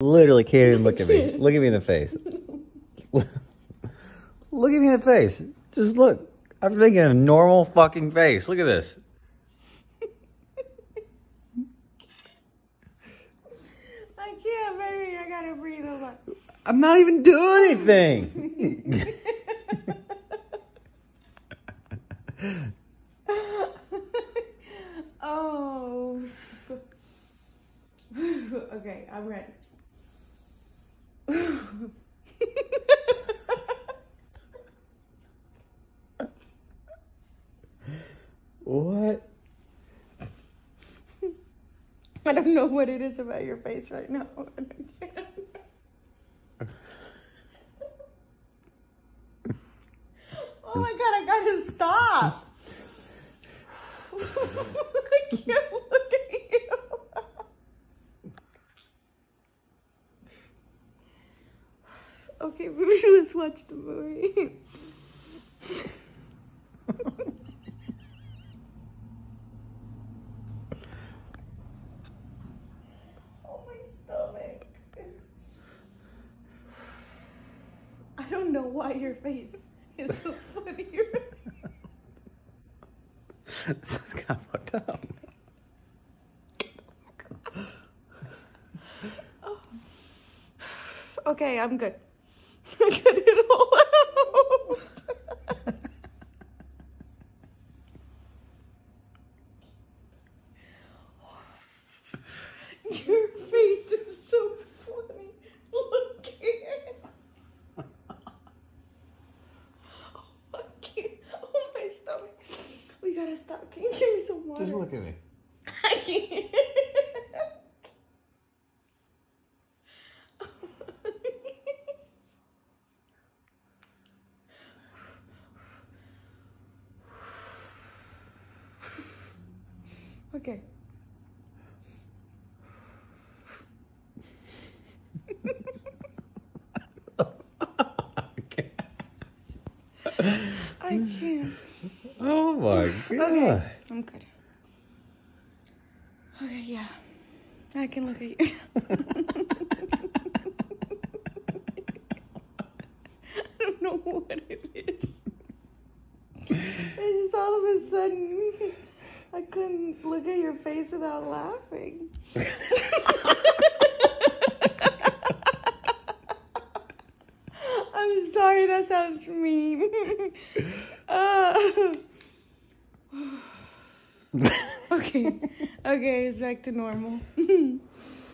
Literally can't even look at me. Look at me in the face. look at me in the face. Just look. I'm making a normal fucking face. Look at this. I can't, baby. I gotta breathe a lot. I'm not even doing anything. oh. okay, I'm ready. what? I don't know what it is about your face right now. oh my god, I gotta stop. I can't look at you. Okay, let's watch the movie. oh, my stomach. I don't know why your face is so funny. this is kind of fucked up. Oh. Okay, I'm good. I got it all out. Your face is so funny. Look at it. Oh, I can't. Oh, my stomach. We gotta stop. Can you give me some water? Just look at me. I can't. okay. I can't. Oh my god. Okay, I'm good. Okay, yeah. I can look at you. I don't know what it is. It's just all of a sudden, I couldn't look at your face without laughing. Sounds mean. uh, okay, okay, it's back to normal.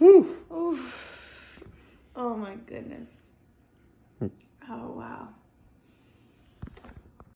Oof. Oh my goodness. Oh wow.